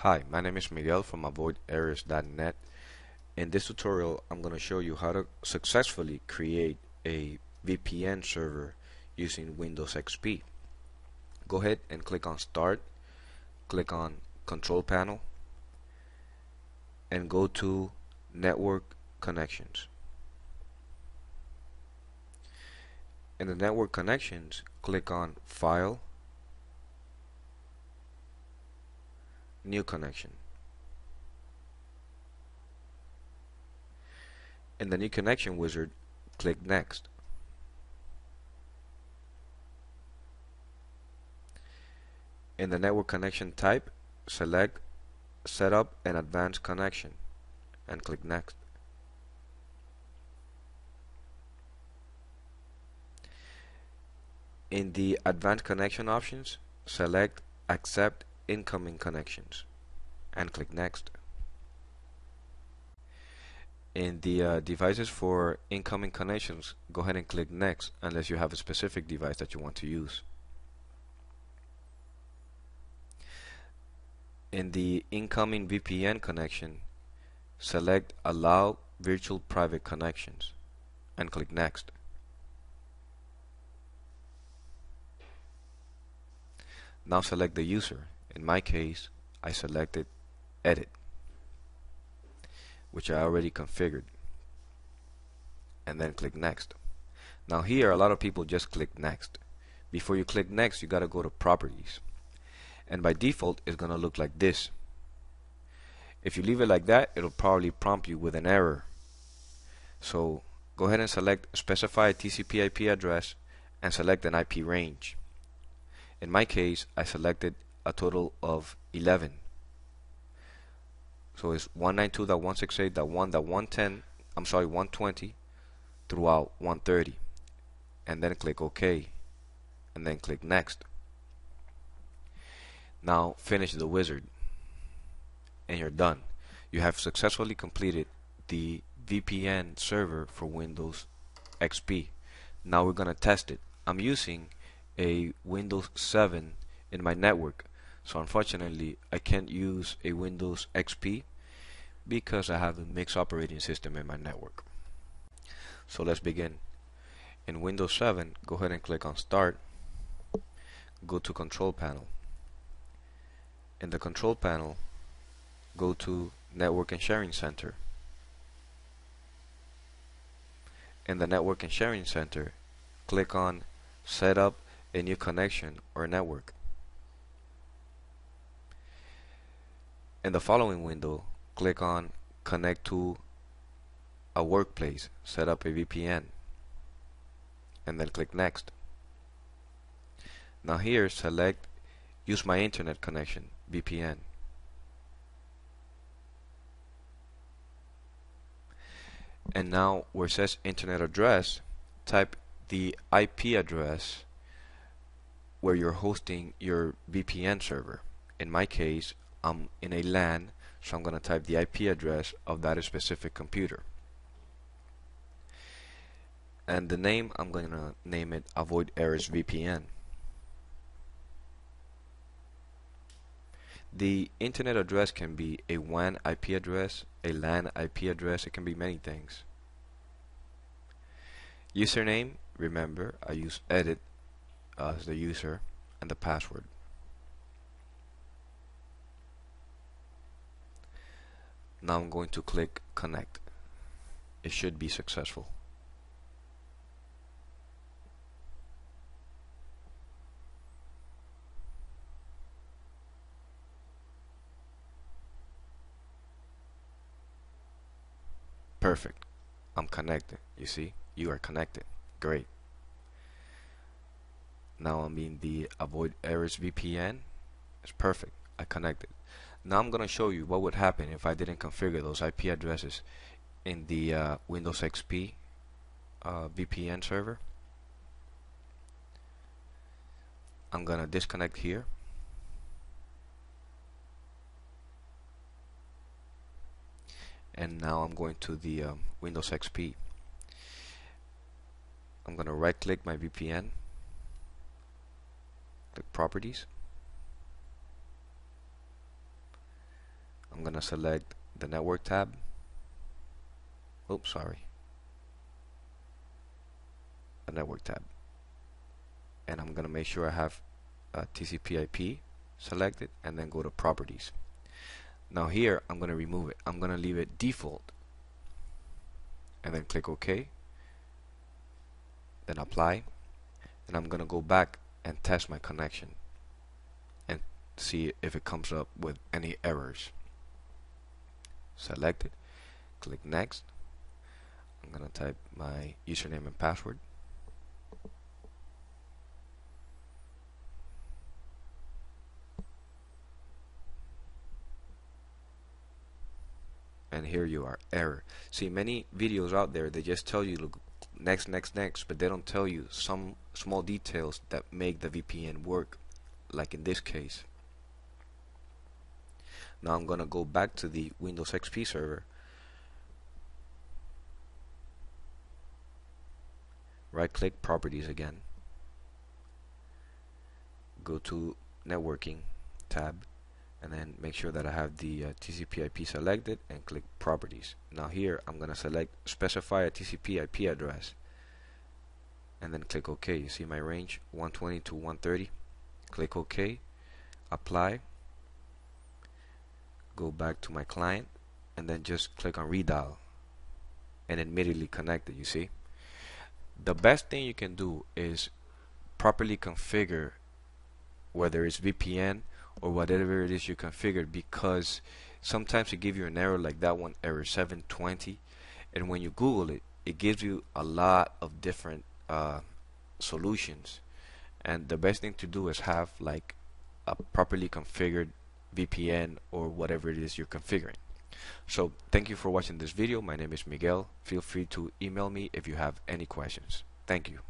Hi, my name is Miguel from avoiderrors.net. In this tutorial, I'm going to show you how to successfully create a VPN server using Windows XP. Go ahead and click on Start, click on Control Panel, and go to Network Connections. In the Network Connections, click on File, New Connection. In the New Connection wizard, click Next. In the network connection type, select Setup an Advanced Connection and click Next. In the Advanced Connection options, select Accept Incoming Connections and click Next. In the uh, devices for incoming connections, go ahead and click Next unless you have a specific device that you want to use. In the incoming VPN connection, select Allow Virtual Private Connections and click Next. Now select the user. In my case, I selected Edit, which I already configured, and then click Next. Now here, a lot of people just click Next. Before you click Next, you got to go to Properties. And by default, it's going to look like this. If you leave it like that, it'll probably prompt you with an error. So go ahead and select Specify a TCP IP address and select an IP range. In my case, I selected a total of 11. So it's 192.168.1.110, I'm sorry, 120 throughout 130. And then click OK. And then click Next. Now finish the wizard. And you're done. You have successfully completed the VPN server for Windows XP. Now we're going to test it. I'm using a Windows 7 in my network. So unfortunately, I can't use a Windows XP because I have a mixed operating system in my network. So let's begin. In Windows 7, go ahead and click on Start. Go to Control Panel. In the Control Panel, go to Network and Sharing Center. In the Network and Sharing Center, click on Set up a new connection or network. In the following window, click on Connect to a workplace, set up a VPN, and then click Next. Now here, select Use my internet connection, VPN. And now where it says internet address, type the IP address where you're hosting your VPN server. In my case, I'm in a LAN, so I'm going to type the IP address of that specific computer. And the name, I'm going to name it Avoid Errors VPN. The internet address can be a WAN IP address, a LAN IP address, it can be many things. Username, remember, I use edit as the user and the password. Now I'm going to click connect. It should be successful. Perfect. I'm connected. You see? You are connected. Great. Now I'm in the avoid errors VPN. It's perfect. I connected. Now I'm going to show you what would happen if I didn't configure those IP addresses in the uh, Windows XP uh, VPN server. I'm going to disconnect here. And now I'm going to the um, Windows XP. I'm going to right click my VPN click properties I'm gonna select the network tab. Oops sorry. A network tab. And I'm gonna make sure I have uh, TCP IP selected and then go to properties. Now here I'm gonna remove it. I'm gonna leave it default and then click OK then apply and I'm gonna go back and test my connection and see if it comes up with any errors select it click next. I'm gonna type my username and password. And here you are error. See many videos out there they just tell you look next next next but they don't tell you some small details that make the VPN work like in this case now I'm gonna go back to the Windows XP server. Right click properties again. Go to networking tab and then make sure that I have the uh, TCP IP selected and click properties. Now here I'm gonna select specify a TCP IP address and then click OK. You see my range? 120 to 130 click OK. Apply go back to my client and then just click on redial and immediately connect it you see? The best thing you can do is properly configure whether it's VPN or whatever it is you configured because sometimes it gives you an error like that one error 720 and when you google it it gives you a lot of different uh, solutions. And the best thing to do is have like a properly configured VPN or whatever it is you're configuring. So thank you for watching this video. My name is Miguel. Feel free to email me if you have any questions. Thank you